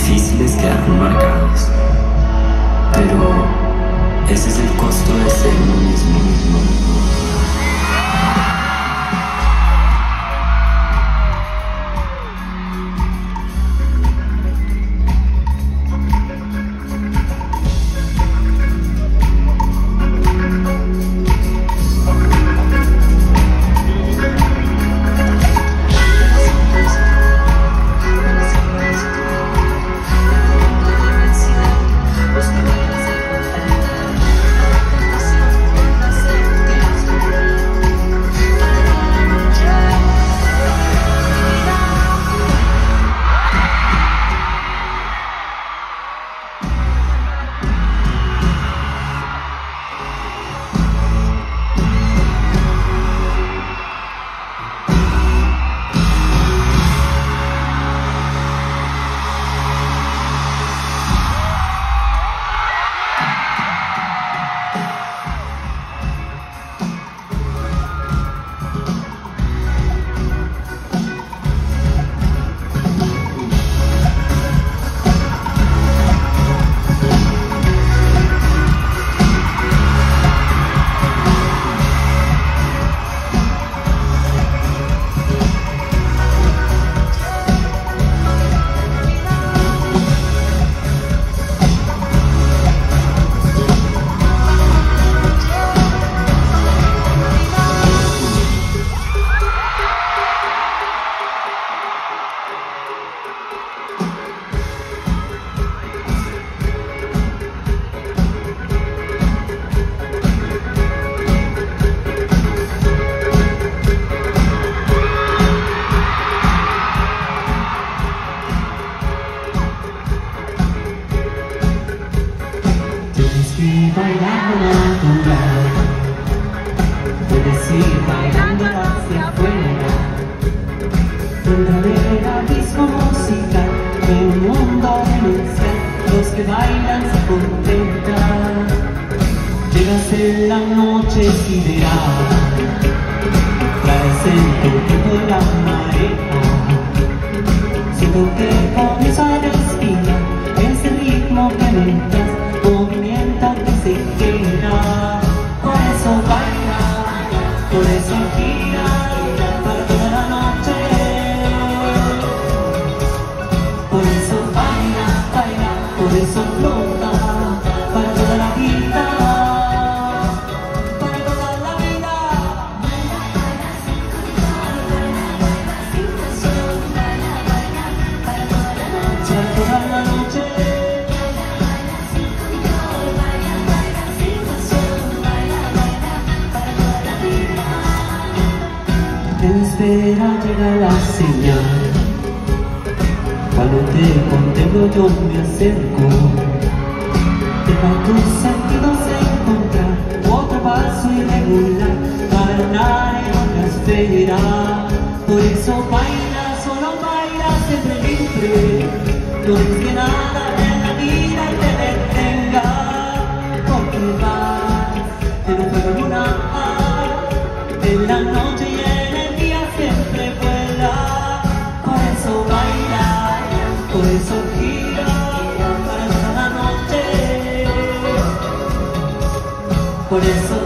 difíciles quedaron marcados. Pero ese es el costo de ser uno mismo. mismo. bailándola a tu lado Puedes ir bailándola hacia afuera Dentro de la misma música De un mundo de Los que bailan se contentan Llegas en la noche sideral Traes en tu cuerpo la marea. Siento que espera llega la señal Cuando te contemplo yo me acerco. Deja tus sentidos encontrar Otro paso irregular Para andar en una esfera Por eso baila, solo baila siempre libre no por eso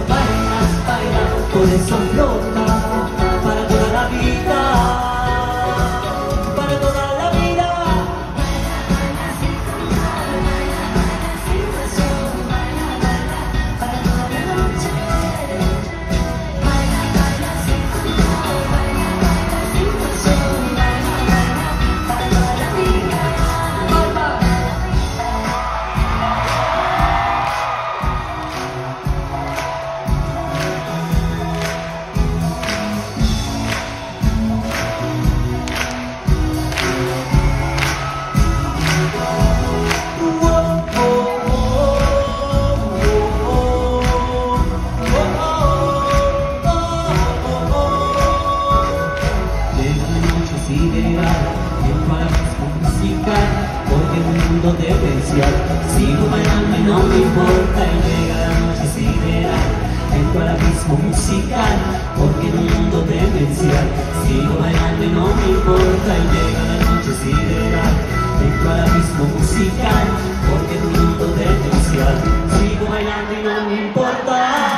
de tensión Sigo bailando no me importa y llega la noche sideral Entro al abismo musical porque en un mundo demencial Sigo bailando y no me importa y llega la noche sideral Entro al abismo musical porque en un mundo demencial Sigo bailando y no me importa